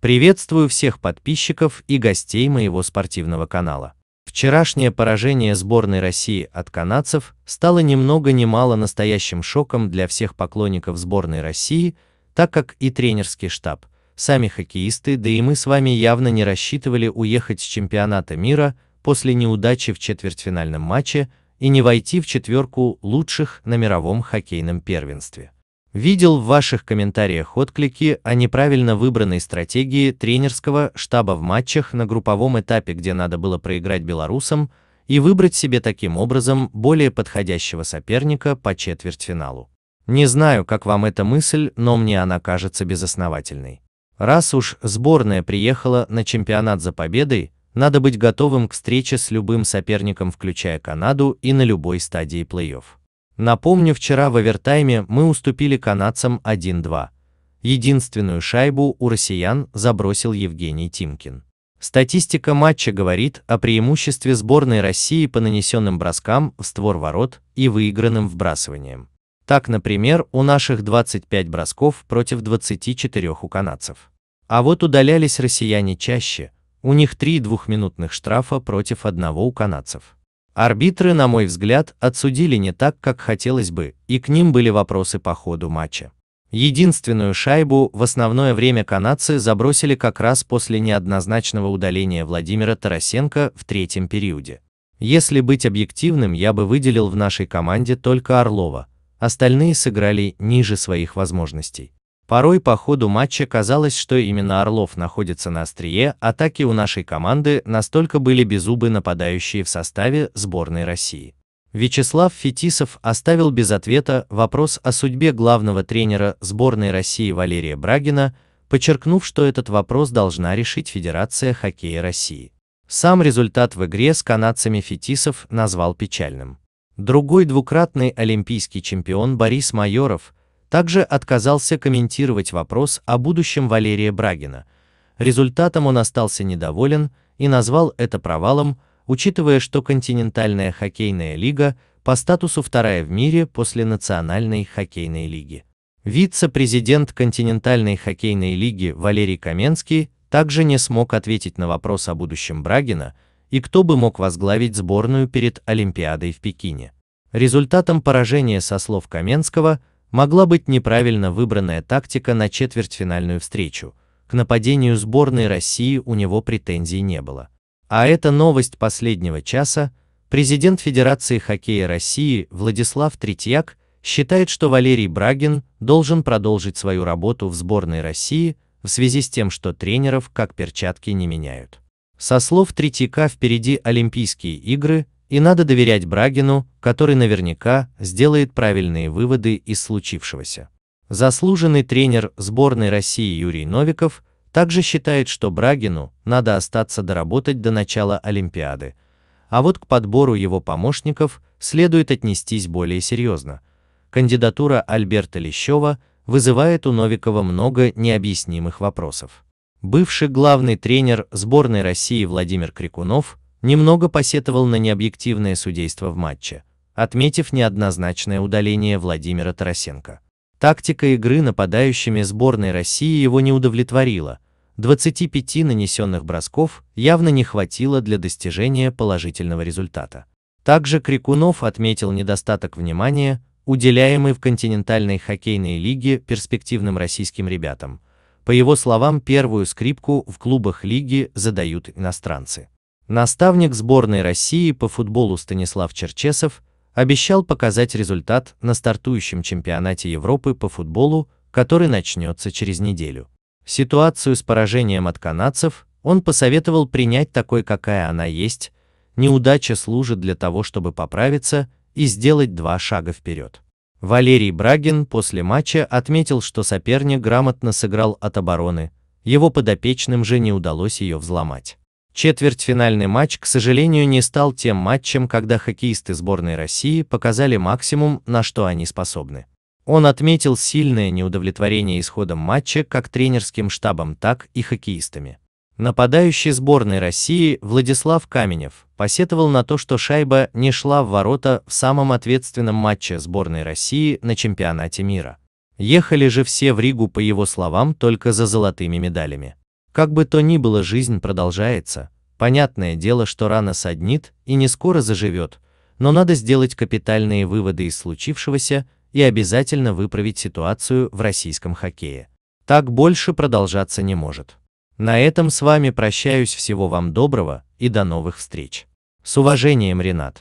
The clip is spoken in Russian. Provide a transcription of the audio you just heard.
Приветствую всех подписчиков и гостей моего спортивного канала. Вчерашнее поражение сборной России от канадцев стало ни много ни мало настоящим шоком для всех поклонников сборной России, так как и тренерский штаб, сами хоккеисты, да и мы с вами явно не рассчитывали уехать с чемпионата мира после неудачи в четвертьфинальном матче и не войти в четверку лучших на мировом хоккейном первенстве. Видел в ваших комментариях отклики о неправильно выбранной стратегии тренерского штаба в матчах на групповом этапе, где надо было проиграть белорусам и выбрать себе таким образом более подходящего соперника по четвертьфиналу. Не знаю, как вам эта мысль, но мне она кажется безосновательной. Раз уж сборная приехала на чемпионат за победой, надо быть готовым к встрече с любым соперником, включая Канаду, и на любой стадии плей-офф. Напомню, вчера в овертайме мы уступили канадцам 1-2. Единственную шайбу у россиян забросил Евгений Тимкин. Статистика матча говорит о преимуществе сборной России по нанесенным броскам в створ ворот и выигранным вбрасыванием. Так, например, у наших 25 бросков против 24 у канадцев. А вот удалялись россияне чаще, у них три двухминутных штрафа против одного у канадцев. Арбитры, на мой взгляд, отсудили не так, как хотелось бы, и к ним были вопросы по ходу матча. Единственную шайбу в основное время канадцы забросили как раз после неоднозначного удаления Владимира Тарасенко в третьем периоде. Если быть объективным, я бы выделил в нашей команде только Орлова, остальные сыграли ниже своих возможностей. Порой по ходу матча казалось, что именно Орлов находится на острие атаки у нашей команды, настолько были беззубы нападающие в составе сборной России. Вячеслав Фетисов оставил без ответа вопрос о судьбе главного тренера сборной России Валерия Брагина, подчеркнув, что этот вопрос должна решить Федерация хоккея России. Сам результат в игре с канадцами Фетисов назвал печальным. Другой двукратный олимпийский чемпион Борис Майоров – также отказался комментировать вопрос о будущем Валерия Брагина. Результатом он остался недоволен и назвал это провалом, учитывая, что континентальная хоккейная лига по статусу вторая в мире после Национальной хоккейной лиги. Вице-президент континентальной хоккейной лиги Валерий Каменский также не смог ответить на вопрос о будущем Брагина и кто бы мог возглавить сборную перед Олимпиадой в Пекине. Результатом поражения со слов Каменского могла быть неправильно выбранная тактика на четвертьфинальную встречу. К нападению сборной России у него претензий не было. А это новость последнего часа. Президент Федерации хоккея России Владислав Третьяк считает, что Валерий Брагин должен продолжить свою работу в сборной России в связи с тем, что тренеров как перчатки не меняют. Со слов Третьяка впереди Олимпийские игры, и надо доверять Брагину, который наверняка сделает правильные выводы из случившегося. Заслуженный тренер сборной России Юрий Новиков также считает, что Брагину надо остаться доработать до начала Олимпиады, а вот к подбору его помощников следует отнестись более серьезно. Кандидатура Альберта Лещева вызывает у Новикова много необъяснимых вопросов. Бывший главный тренер сборной России Владимир Крикунов немного посетовал на необъективное судейство в матче, отметив неоднозначное удаление Владимира Тарасенко. Тактика игры нападающими сборной России его не удовлетворила. 25 нанесенных бросков явно не хватило для достижения положительного результата. Также Крикунов отметил недостаток внимания, уделяемый в континентальной хоккейной лиге перспективным российским ребятам. По его словам, первую скрипку в клубах лиги задают иностранцы. Наставник сборной России по футболу Станислав Черчесов обещал показать результат на стартующем чемпионате Европы по футболу, который начнется через неделю. Ситуацию с поражением от канадцев он посоветовал принять такой, какая она есть, неудача служит для того, чтобы поправиться и сделать два шага вперед. Валерий Брагин после матча отметил, что соперник грамотно сыграл от обороны, его подопечным же не удалось ее взломать. Четвертьфинальный матч, к сожалению, не стал тем матчем, когда хоккеисты сборной России показали максимум, на что они способны. Он отметил сильное неудовлетворение исходом матча как тренерским штабом, так и хоккеистами. Нападающий сборной России Владислав Каменев посетовал на то, что шайба не шла в ворота в самом ответственном матче сборной России на чемпионате мира. Ехали же все в Ригу, по его словам, только за золотыми медалями. Как бы то ни было, жизнь продолжается. Понятное дело, что рана саднит и не скоро заживет, но надо сделать капитальные выводы из случившегося и обязательно выправить ситуацию в российском хоккее. Так больше продолжаться не может. На этом с вами прощаюсь, всего вам доброго и до новых встреч. С уважением, Ренат.